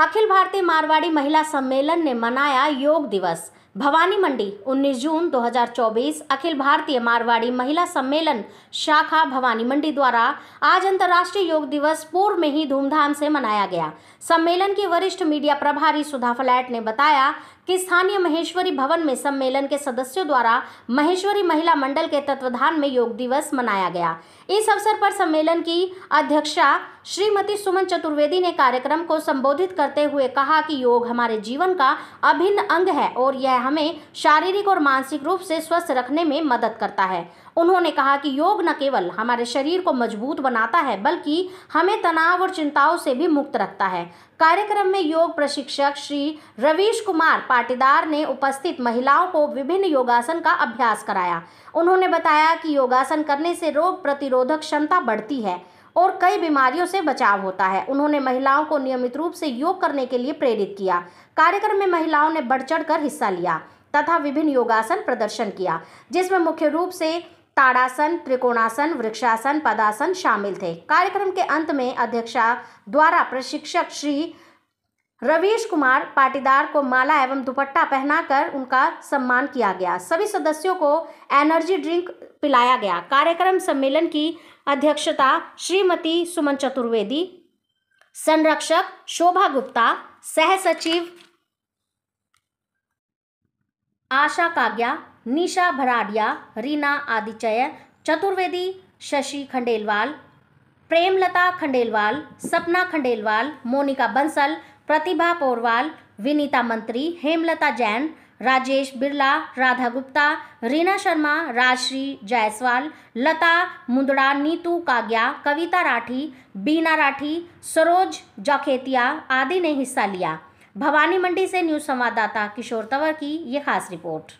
अखिल भारतीय मारवाड़ी महिला सम्मेलन ने मनाया योग दिवस। भवानी मंडी 19 जून 2024 अखिल भारतीय मारवाड़ी महिला सम्मेलन, शाखा भवानी मंडी द्वारा आज अंतर्राष्ट्रीय योग दिवस पूर्व में ही धूमधाम से मनाया गया। सम्मेलन की वरिष्ठ मीडिया प्रभारी सुधा फलैट ने बताया कि स्थानीय महेश्वरी भवन में सम्मेलन के सदस्यों द्वारा महेश्वरी महिला मंडल के तत्वाधान में योग दिवस मनाया गया। इस अवसर पर सम्मेलन की अध्यक्षा श्रीमती सुमन चतुर्वेदी ने कार्यक्रम को संबोधित करते हुए कहा कि योग हमारे जीवन का अभिन्न अंग है और यह हमें शारीरिक और मानसिक रूप से स्वस्थ रखने में मदद करता है। उन्होंने कहा कि योग न केवल हमारे शरीर को मज़बूत बनाता है, बल्कि हमें तनाव और चिंताओं से भी मुक्त रखता है। कार्यक्रम में योग प्रशिक्षक श्री रवीश कुमार पाटीदार ने उपस्थित महिलाओं को विभिन्न योगासन का अभ्यास कराया। उन्होंने बताया कि योगासन करने से रोग प्रतिरोधक क्षमता बढ़ती है। और कई बीमारियों से बचाव होता है। उन्होंने महिलाओं को नियमित रूप से योग करने के लिए प्रेरित किया। कार्यक्रम में महिलाओं ने बढ़ चढ़ कर हिस्सा लिया तथा विभिन्न योगासन प्रदर्शन किया, जिसमें मुख्य रूप से ताड़ासन, त्रिकोणासन, वृक्षासन, पदासन शामिल थे। कार्यक्रम के अंत में अध्यक्षा द्वारा प्रशिक्षक श्री रवीश कुमार पाटीदार को माला एवं दुपट्टा पहनाकर उनका सम्मान किया गया। सभी सदस्यों को एनर्जी ड्रिंक पिलाया गया। कार्यक्रम सम्मेलन की अध्यक्षता श्रीमती सुमन चतुर्वेदी, संरक्षक शोभा गुप्ता, सह सचिव आशा काग्या, निशा भराडिया, रीना आदिचय, चतुर्वेदी शशि खंडेलवाल, प्रेमलता खंडेलवाल, सपना खंडेलवाल, मोनिका बंसल, प्रतिभा पोरवाल, विनीता मंत्री, हेमलता जैन राजेश बिरला, राधा गुप्ता, रीना शर्मा, राजश्री जायसवाल, लता मुंदड़ा, नीतू काग्या, कविता राठी, बीना राठी, सरोज जाखेतिया आदि ने हिस्सा लिया। भवानी मंडी से न्यूज़ संवाददाता किशोर तंवर की ये खास रिपोर्ट।